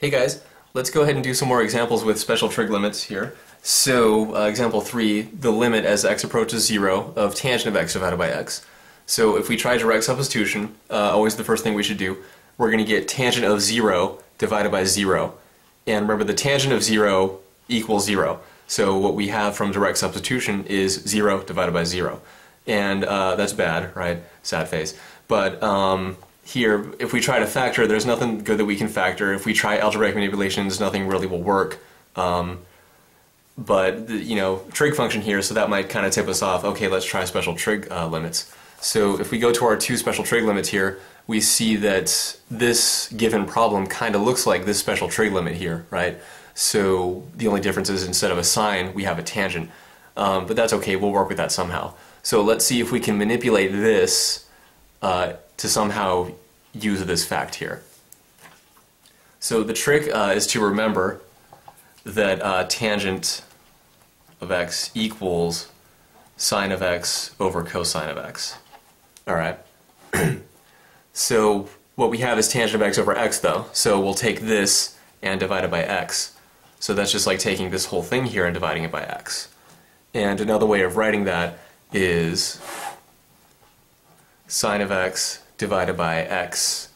Hey guys, let's go ahead and do some more examples with special trig limits here. So, uh, example 3, the limit as x approaches 0 of tangent of x divided by x. So if we try direct substitution, uh, always the first thing we should do, we're going to get tangent of 0 divided by 0. And remember, the tangent of 0 equals 0. So what we have from direct substitution is 0 divided by 0. And uh, that's bad, right? Sad face. But um, here, if we try to factor, there's nothing good that we can factor. If we try algebraic manipulations, nothing really will work. Um, but, the, you know, trig function here, so that might kind of tip us off, okay, let's try special trig uh, limits. So if we go to our two special trig limits here, we see that this given problem kind of looks like this special trig limit here, right? So the only difference is instead of a sine, we have a tangent. Um, but that's okay, we'll work with that somehow. So let's see if we can manipulate this uh, to somehow use this fact here. So the trick uh, is to remember that uh, tangent of x equals sine of x over cosine of x. All right. so what we have is tangent of x over x though. So we'll take this and divide it by x. So that's just like taking this whole thing here and dividing it by x. And another way of writing that is sine of x divided by x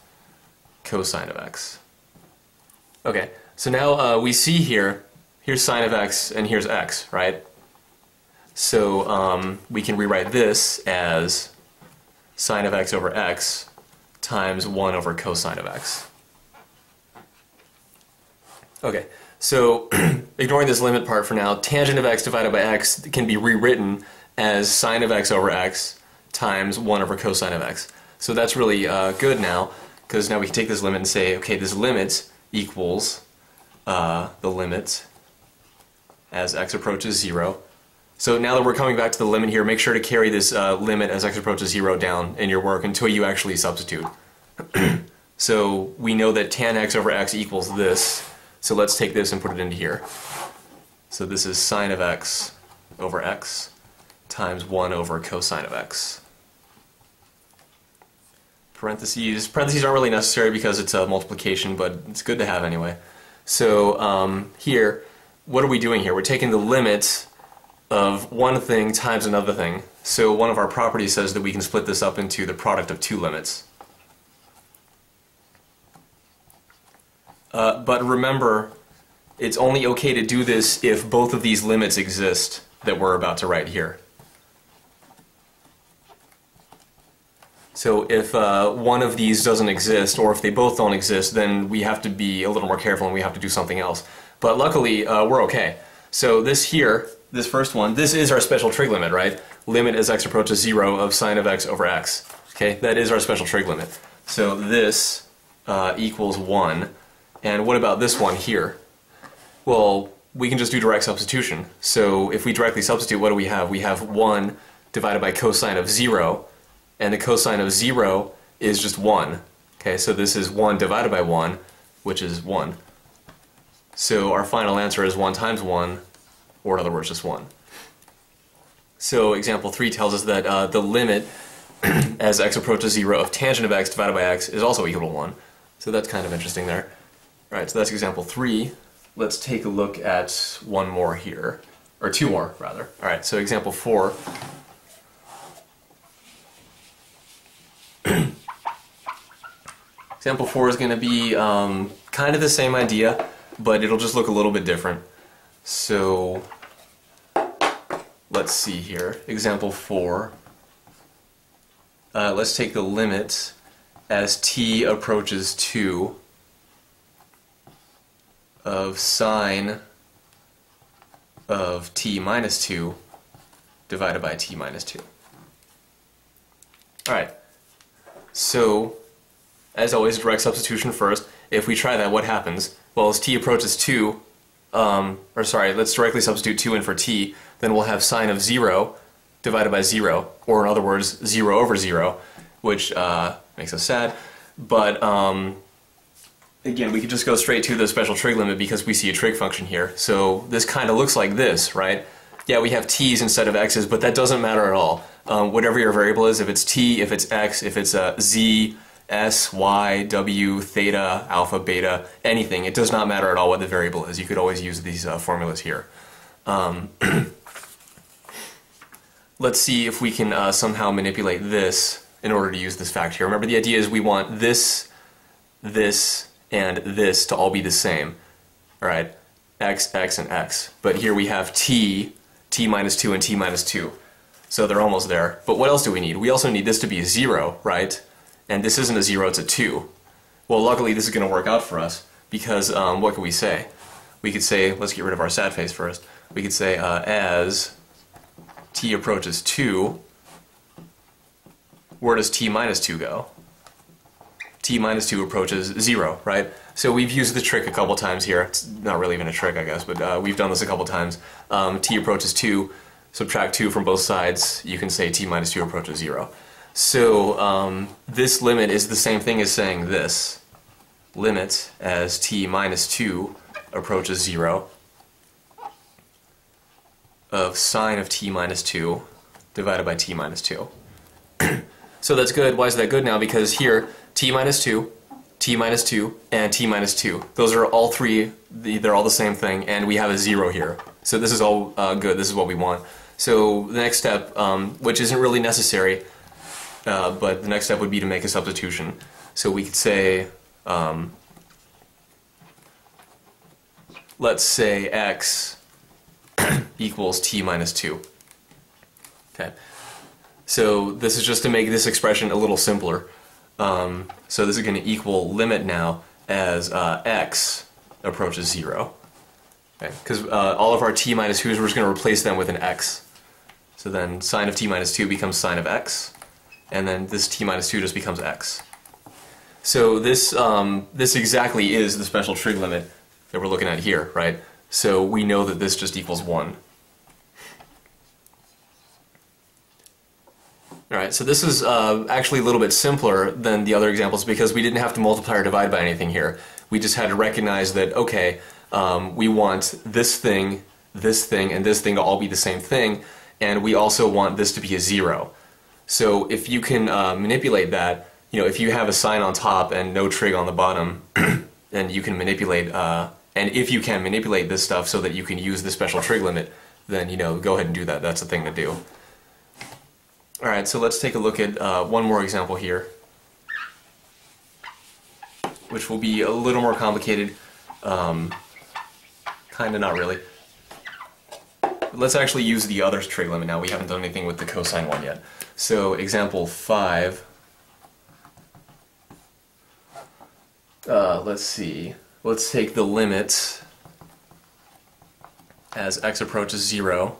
cosine of x. Okay, so now uh, we see here, here's sine of x and here's x, right? So um, we can rewrite this as sine of x over x times 1 over cosine of x. Okay, so ignoring this limit part for now, tangent of x divided by x can be rewritten as sine of x over x times 1 over cosine of x. So that's really uh, good now, because now we can take this limit and say, okay, this limit equals uh, the limit as x approaches 0. So now that we're coming back to the limit here, make sure to carry this uh, limit as x approaches 0 down in your work until you actually substitute. so we know that tan x over x equals this, so let's take this and put it into here. So this is sine of x over x times 1 over cosine of x. Parentheses. Parentheses aren't really necessary because it's a multiplication, but it's good to have anyway. So um, here, what are we doing here? We're taking the limit of one thing times another thing. So one of our properties says that we can split this up into the product of two limits. Uh, but remember, it's only okay to do this if both of these limits exist that we're about to write here. So if uh, one of these doesn't exist, or if they both don't exist, then we have to be a little more careful and we have to do something else. But luckily, uh, we're okay. So this here, this first one, this is our special trig limit, right? Limit as x approaches 0 of sine of x over x. Okay, that is our special trig limit. So this uh, equals 1. And what about this one here? Well, we can just do direct substitution. So if we directly substitute, what do we have? We have 1 divided by cosine of 0, and the cosine of 0 is just 1. Okay, so this is 1 divided by 1, which is 1. So our final answer is 1 times 1, or in other words, just 1. So example 3 tells us that uh, the limit as x approaches 0 of tangent of x divided by x is also equal to 1. So that's kind of interesting there. Alright, so that's example 3. Let's take a look at one more here. Or two more, rather. Alright, so example 4 Example 4 is going to be um, kind of the same idea, but it'll just look a little bit different. So let's see here. Example 4. Uh, let's take the limit as t approaches 2 of sine of t minus 2 divided by t minus 2. Alright, so as always, direct substitution first. If we try that, what happens? Well, as t approaches 2, um, or sorry, let's directly substitute 2 in for t, then we'll have sine of 0 divided by 0, or in other words, 0 over 0, which uh, makes us sad. But um, again, we could just go straight to the special trig limit because we see a trig function here. So this kind of looks like this, right? Yeah, we have t's instead of x's, but that doesn't matter at all. Um, whatever your variable is, if it's t, if it's x, if it's a z, s, y, w, theta, alpha, beta, anything. It does not matter at all what the variable is. You could always use these uh, formulas here. Um, let's see if we can uh, somehow manipulate this in order to use this fact here. Remember the idea is we want this, this, and this to all be the same. All right, x, x, and x. But here we have t, t minus 2, and t minus 2. So they're almost there. But what else do we need? We also need this to be a 0, right? And this isn't a 0, it's a 2. Well, luckily this is going to work out for us because um, what can we say? We could say, let's get rid of our sad face first. We could say uh, as t approaches 2, where does t minus 2 go? t minus 2 approaches 0, right? So we've used the trick a couple times here. It's not really even a trick, I guess, but uh, we've done this a couple times. Um, t approaches 2, subtract 2 from both sides, you can say t minus 2 approaches 0. So um, this limit is the same thing as saying this. Limit as t minus 2 approaches 0 of sine of t minus 2 divided by t minus 2. so that's good. Why is that good now? Because here t minus 2, t minus 2, and t minus 2. Those are all three, they're all the same thing, and we have a 0 here. So this is all uh, good, this is what we want. So the next step, um, which isn't really necessary, uh, but the next step would be to make a substitution. So we could say, um, let's say x equals t minus 2. Okay. So this is just to make this expression a little simpler. Um, so this is going to equal limit now as uh, x approaches 0. Because okay? uh, all of our t minus 2's, we're just going to replace them with an x. So then sine of t minus 2 becomes sine of x, and then this t minus 2 just becomes x. So this, um, this exactly is the special trig limit that we're looking at here, right? So we know that this just equals 1. Alright, so this is uh, actually a little bit simpler than the other examples because we didn't have to multiply or divide by anything here. We just had to recognize that, okay, um, we want this thing, this thing, and this thing to all be the same thing, and we also want this to be a zero. So if you can uh, manipulate that, you know, if you have a sine on top and no trig on the bottom, then you can manipulate, uh, and if you can manipulate this stuff so that you can use the special trig limit, then, you know, go ahead and do that. That's the thing to do. Alright, so let's take a look at uh, one more example here, which will be a little more complicated. Um, kind of not really. Let's actually use the other trig limit now. We haven't done anything with the cosine one yet. So example 5, uh, let's see, let's take the limit as x approaches 0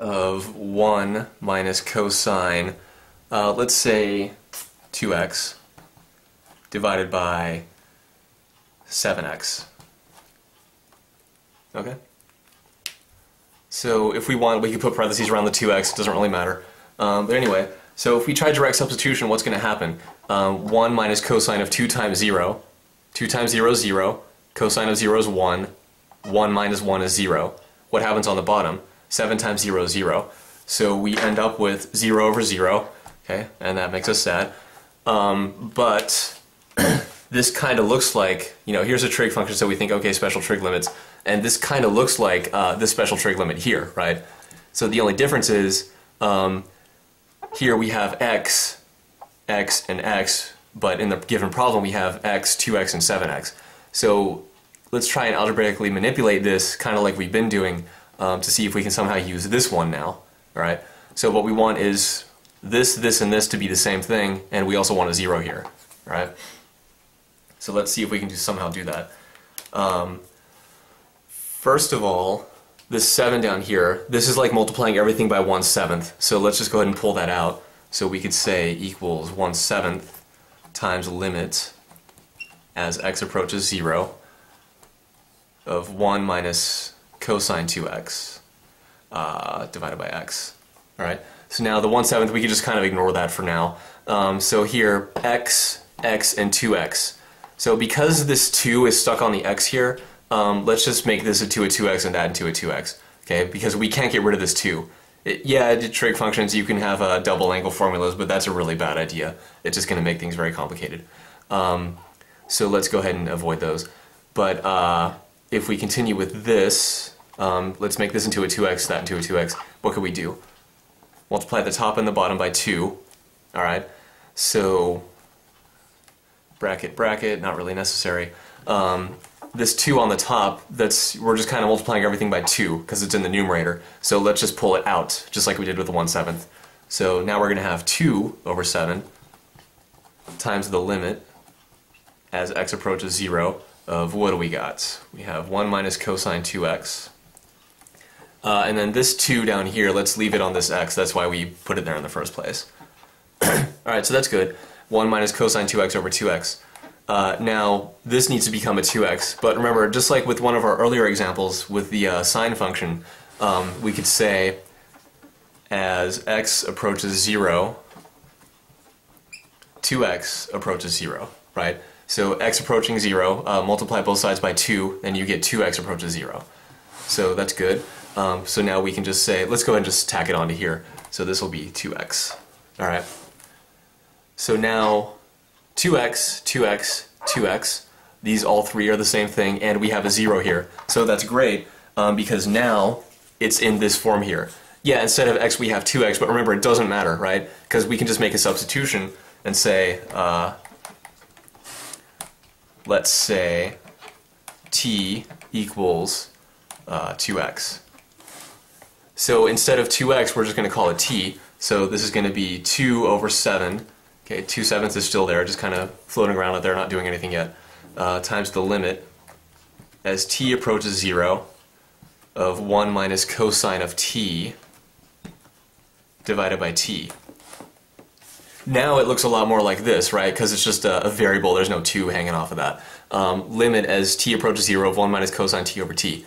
of 1 minus cosine, uh, let's say 2x divided by 7x. Okay? So if we want, we could put parentheses around the 2x, it doesn't really matter. Um, but anyway, so if we try direct substitution, what's going to happen? Um, 1 minus cosine of 2 times 0. 2 times 0 is 0. Cosine of 0 is 1. 1 minus 1 is 0. What happens on the bottom? 7 times 0 is 0. So we end up with 0 over 0, okay, and that makes us sad. Um, but this kind of looks like, you know, here's a trig function, so we think, okay, special trig limits, and this kind of looks like uh, this special trig limit here, right? So the only difference is, um, here we have x, x, and x, but in the given problem we have x, 2x, and 7x. So let's try and algebraically manipulate this, kind of like we've been doing, um, to see if we can somehow use this one now. right? So what we want is this, this, and this to be the same thing, and we also want a zero here. right? So let's see if we can somehow do that. Um, first of all, this 7 down here, this is like multiplying everything by 1 seventh. So let's just go ahead and pull that out. So we could say equals 1 seventh times limit as x approaches 0 of 1 minus cosine 2x uh, divided by x. All right. So now the 1 7th, we can just kind of ignore that for now. Um, so here, x, x, and 2x. So because this 2 is stuck on the x here, um, let's just make this a 2 a 2x and add 2 a 2x. Okay, because we can't get rid of this 2. It, yeah, trig functions, you can have uh, double angle formulas, but that's a really bad idea. It's just going to make things very complicated. Um, so let's go ahead and avoid those. But uh, if we continue with this, um, let's make this into a 2x, that into a 2x. What could we do? Multiply the top and the bottom by 2. All right. So bracket, bracket, not really necessary. Um, this 2 on the top, that's we're just kind of multiplying everything by 2 because it's in the numerator. So let's just pull it out, just like we did with the 1 7th. So now we're going to have 2 over 7 times the limit as x approaches 0 of what do we got? We have 1 minus cosine 2x. Uh, and then this 2 down here, let's leave it on this x. That's why we put it there in the first place. Alright, so that's good. 1 minus cosine 2x over 2x. Uh, now, this needs to become a 2x, but remember, just like with one of our earlier examples with the uh, sine function, um, we could say as x approaches 0, 2x approaches 0, right? So x approaching 0, uh, multiply both sides by 2, and you get 2x approaches 0. So that's good. Um, so now we can just say, let's go ahead and just tack it onto here. So this will be 2x. All right. So now 2x, 2x, 2x, these all three are the same thing, and we have a 0 here. So that's great, um, because now it's in this form here. Yeah, instead of x we have 2x, but remember it doesn't matter, right? Because we can just make a substitution and say, uh, let's say t equals uh, 2x. So instead of 2x, we're just going to call it t. So this is going to be 2 over 7. Okay, 2 sevenths is still there, just kind of floating around out there, not doing anything yet. Uh, times the limit as t approaches 0 of 1 minus cosine of t divided by t. Now it looks a lot more like this, right? Because it's just a, a, variable, there's no 2 hanging off of that. Um, limit as t approaches 0 of 1 minus cosine t over t.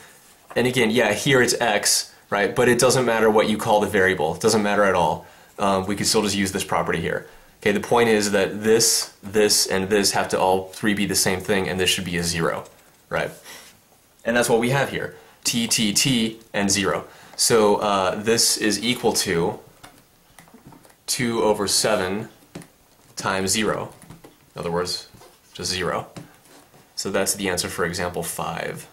And again, yeah, here it's x, right? But it doesn't matter what you call the variable. It doesn't matter at all. Um, we could still just use this property here. Okay, the point is that this, this, and this have to all three be the same thing, and this should be a zero, right? And that's what we have here. T, T, T, and zero. So uh, this is equal to 2 over 7 times 0. In other words, just 0. So that's the answer for example 5.